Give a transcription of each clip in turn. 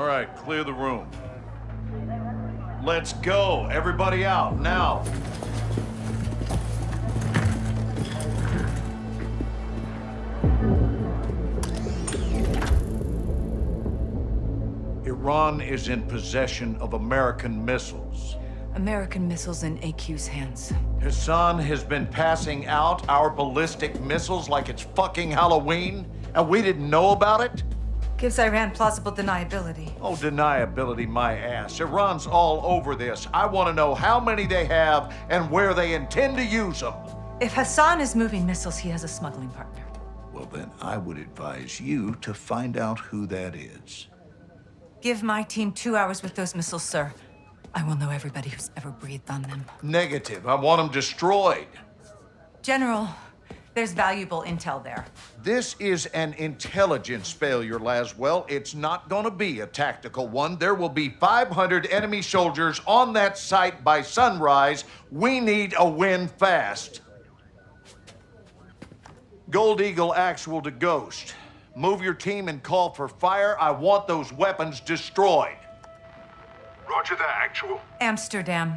All right, clear the room. Let's go. Everybody out, now. Iran is in possession of American missiles. American missiles in AQ's hands. Hassan has been passing out our ballistic missiles like it's fucking Halloween, and we didn't know about it? Gives Iran plausible deniability. Oh, deniability, my ass. Iran's all over this. I want to know how many they have and where they intend to use them. If Hassan is moving missiles, he has a smuggling partner. Well, then I would advise you to find out who that is. Give my team two hours with those missiles, sir. I will know everybody who's ever breathed on them. Negative. I want them destroyed. General, there's valuable intel there. This is an intelligence failure, Laswell. It's not going to be a tactical one. There will be 500 enemy soldiers on that site by sunrise. We need a win fast. Gold Eagle Actual to Ghost. Move your team and call for fire. I want those weapons destroyed. Roger that, Actual. Amsterdam.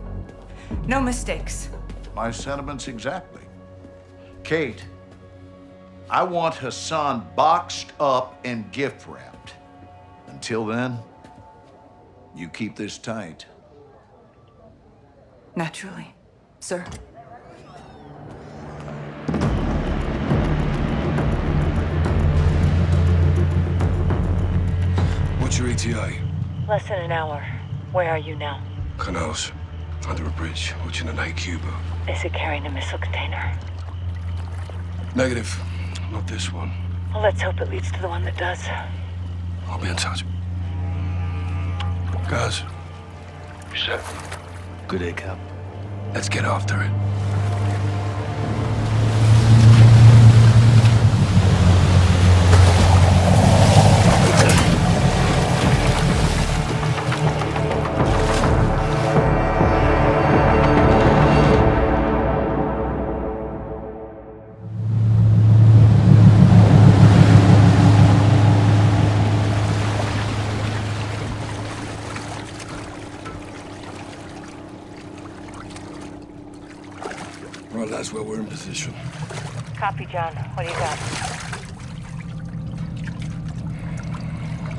No mistakes. My sentiments exactly. Kate, I want Hassan boxed up and gift wrapped. Until then, you keep this tight. Naturally, sir. What's your ETA? Less than an hour. Where are you now? Canals. Under a bridge, watching an AQ boat. Is it carrying a missile container? Negative. Not this one. Well, let's hope it leads to the one that does. I'll be in touch. Guys. You set? Good day, Cap. Let's get after it. John. What do you got?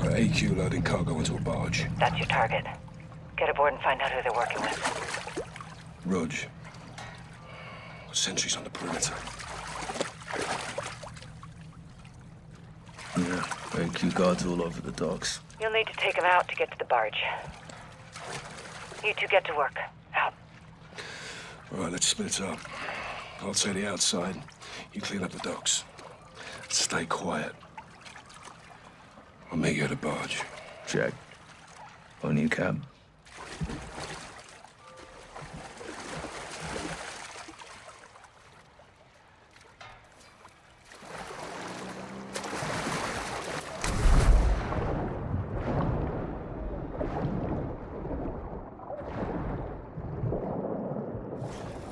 Right, AQ loading cargo into a barge. That's your target. Get aboard and find out who they're working with. Rog. Sentries on the perimeter. Yeah, AQ guards all over the docks. You'll need to take them out to get to the barge. You two get to work. Out. All right, let's split up. I'll say the outside. You clean up the docks. Stay quiet. I'll meet you at the barge. Check. On you, Cap.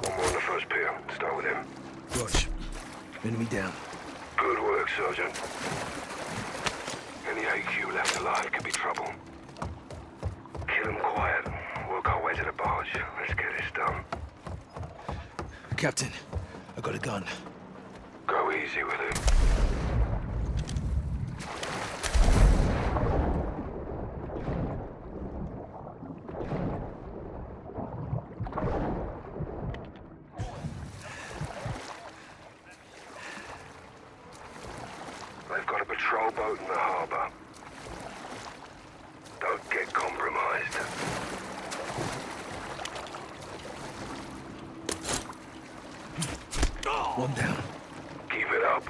One more on the first pier. Start with him. Rog. Enemy down. Good work, Sergeant. Any AQ left alive could be trouble. Kill him quiet. Work our way to the barge. Let's get this done. Captain, I got a gun. Go easy with it. They've got a patrol boat in the harbor. Don't get compromised. One down. Keep it up.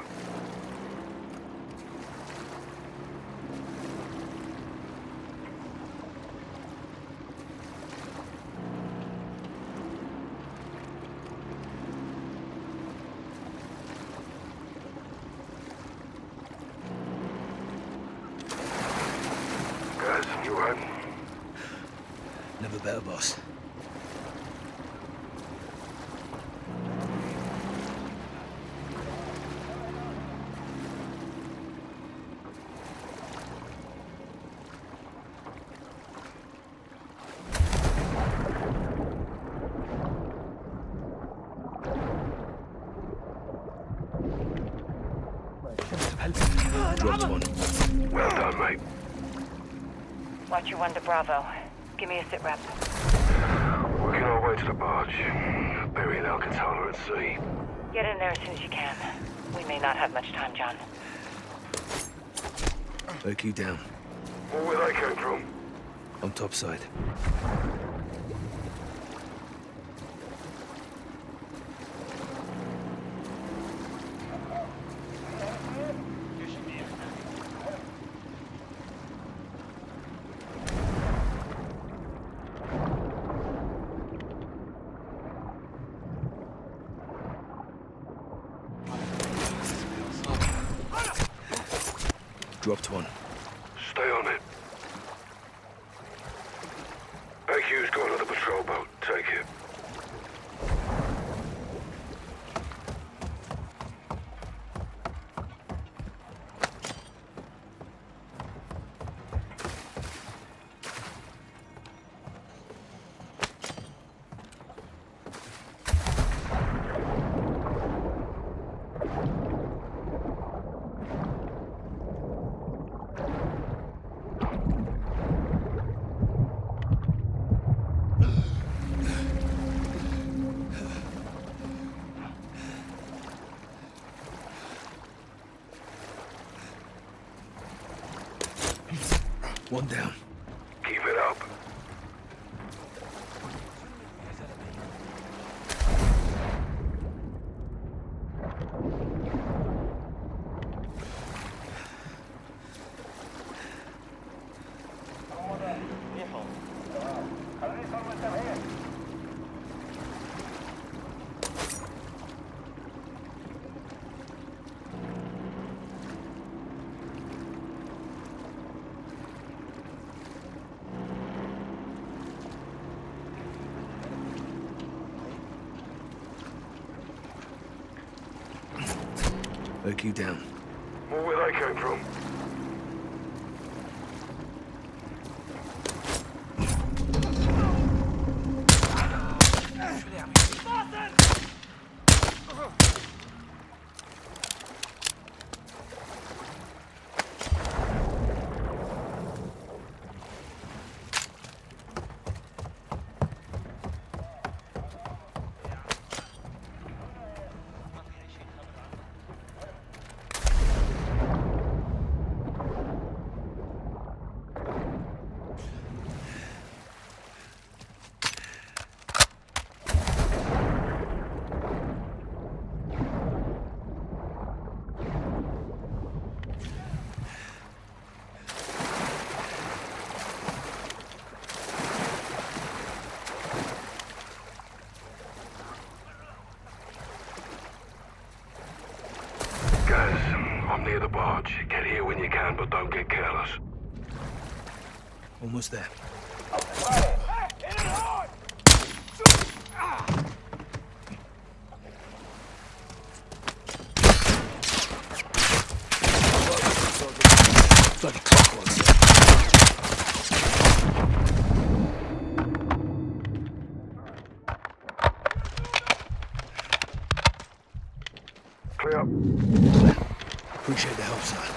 Guys, you right? Never better, boss. Dropped one. Well done, mate. Watch your one to Bravo. Give me a sit rep. Working our way to the barge. Burying Alcatala at sea. Get in there as soon as you can. We may not have much time, John. Loki down. Well, where they came from? On top Dropped one. Stay on it. AQ's got another patrol boat. Take it. One down. Keep it up. Loki down. Well, where they came from? Guys, I'm near the barge. Get here when you can, but don't get careless. Almost there. Bloody clockworks. Clear. Appreciate the help, son.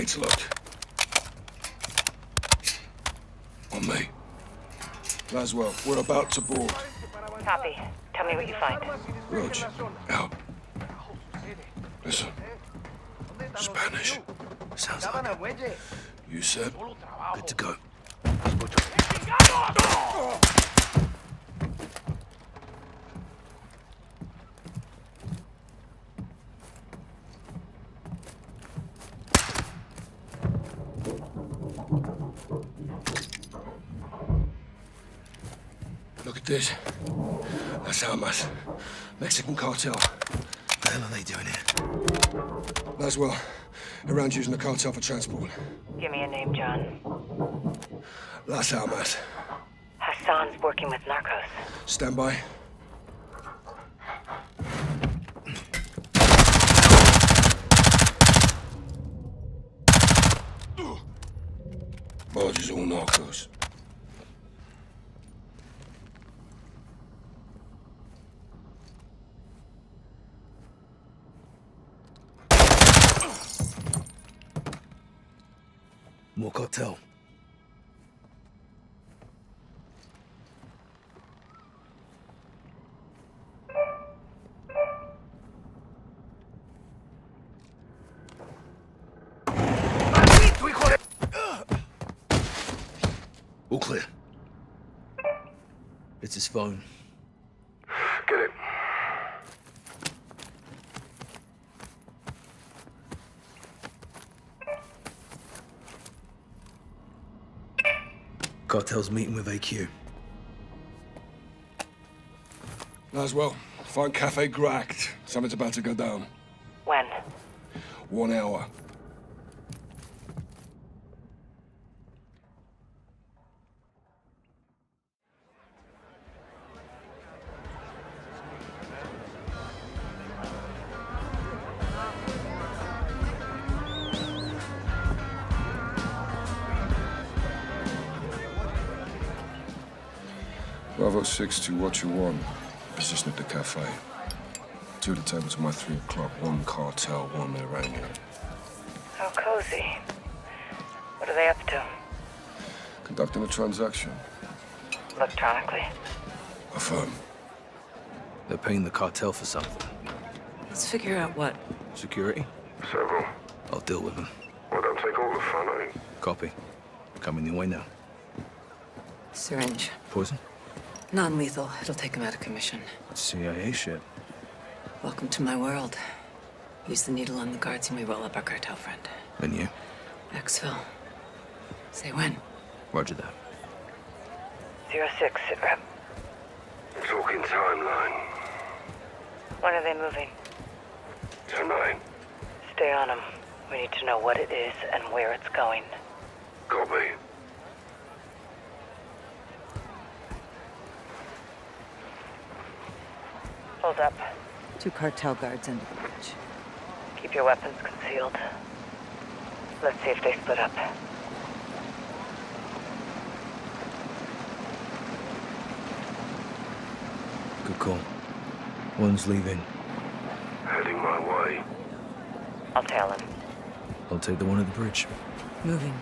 Gates locked. On me. Laswell, we're about to board. Copy. Tell me what you find. Rog, out. Listen. Spanish. Sounds like it. You said? Good to go. This. That's Almas. Mexican cartel. What the hell are they doing here? Laswell, around using the cartel for transport. Give me a name, John. Las Almas. Hassan's working with narcos. Stand by. Barge is all narcos. More cartel. All clear. It's his phone. Cartel's meeting with AQ. Might as well. find Cafe Gracht. Something's about to go down. When? One hour. Bravo 6 to what you want. Position at the cafe. Two of the tables at my three o'clock. One cartel, one Iranian. How cozy. What are they up to? Conducting a transaction. Electronically. A Affirm. They're paying the cartel for something. Let's figure out what. Security? Several. I'll deal with them. Well, don't take all the fun, eh? Copy. Coming your way now. Syringe. Poison? Non lethal. It'll take him out of commission. That's CIA shit. Welcome to my world. Use the needle on the guards and we roll up our cartel friend. And you? Exfil. Say when. Roger that. Zero six, sit rep. Talking timeline. When are they moving? Tonight. Stay on them. We need to know what it is and where it's going. Copy. Hold up. Two cartel guards under the bridge. Keep your weapons concealed. Let's see if they split up. Good call. One's leaving. Heading my way. I'll tail him. I'll take the one at the bridge. Moving.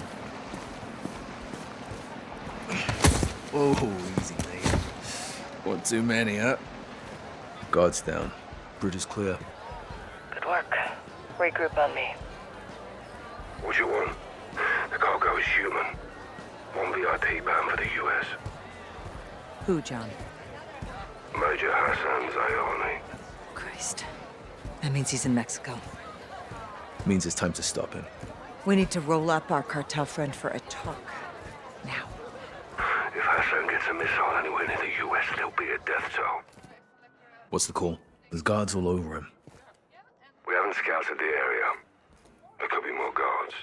Oh, easy, mate. One too many, huh? Guards down. Bridge is clear. Good work. Regroup on me. What you want? The cargo is human. One VIP bound for the US. Who, John? Major Hassan Zyani. Christ. That means he's in Mexico. Means it's time to stop him. We need to roll up our cartel friend for a talk. Now. If Hassan gets a missile anywhere near the US, there'll be a death toll. What's the call? There's guards all over him. We haven't scouted the area. There could be more guards.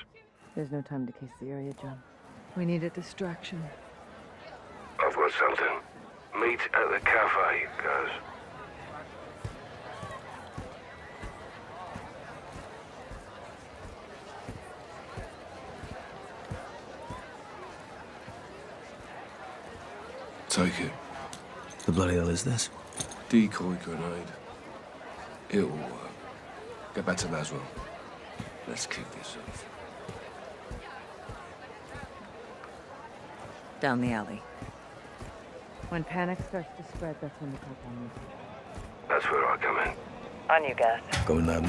There's no time to case the area, John. We need a distraction. I've got something. Meet at the cafe, guys. Take it. The bloody hell is this? Decoy grenade. It'll work. Get back to Laswell. Let's kick this off. Down the alley. When panic starts to spread, that's when the cartel moves. That's where I come in. On you guys. Going loud.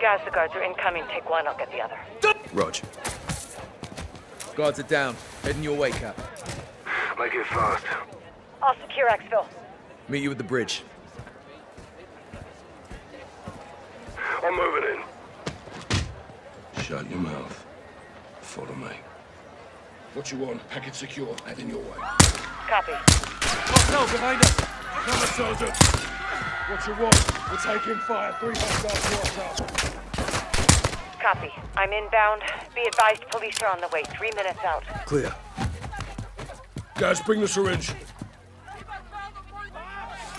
Guys, the guards are incoming. Take one, I'll get the other. Rog. Guards are down. Heading your way, Cap. Make it fast. I'll secure Exfil. Meet you at the bridge. I'm moving in. Shut your mouth. Follow me. What you want? Package secure. Heading your way. Copy. Oh, no, behind us! Come on, Sergeant! What you want? We're taking fire. Three hostiles walked up. Copy. I'm inbound. Be advised, police are on the way. Three minutes out. Clear. Guys, bring the syringe.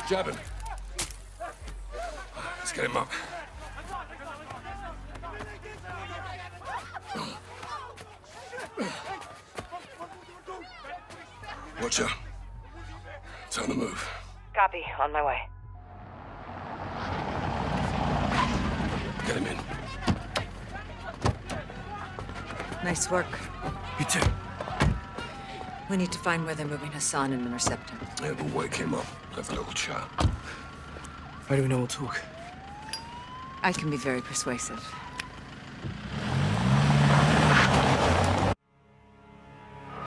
Jab him. Let's get him up. Watch out. It's on the move. Copy. On my way. Get him in. Nice work. You too. We need to find where they're moving Hassan and intercept him. Yeah, we'll wake him up. Have a little chat. How do we know we'll talk? I can be very persuasive.